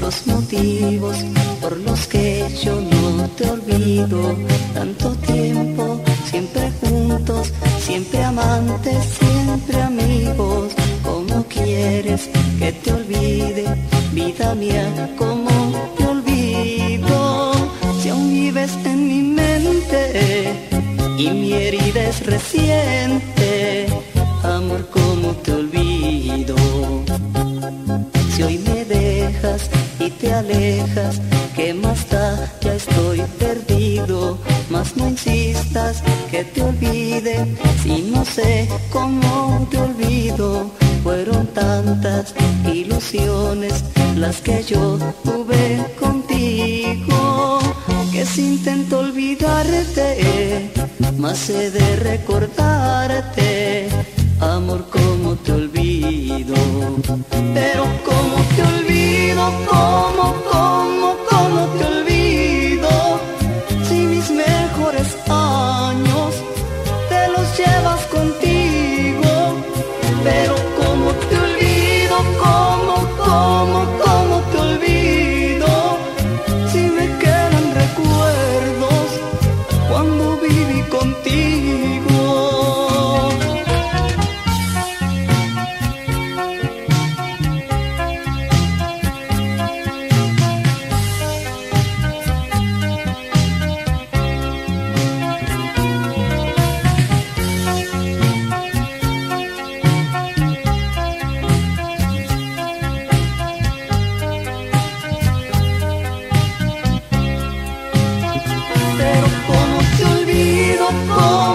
los motivos por los que yo no te olvido. Tanto tiempo, siempre juntos, siempre amantes, siempre amigos. ¿Cómo quieres que te olvide, vida mía? ¿Cómo te olvido? Si aún vives en mi mente y mi herida es reciente, y te alejas, ¿qué más da? Ya estoy perdido, mas no insistas que te olvide, si no sé cómo te olvido. Fueron tantas ilusiones las que yo tuve contigo, que si intento olvidarte, más he de recordarte, amor, cómo te olvido, pero is all. Oh.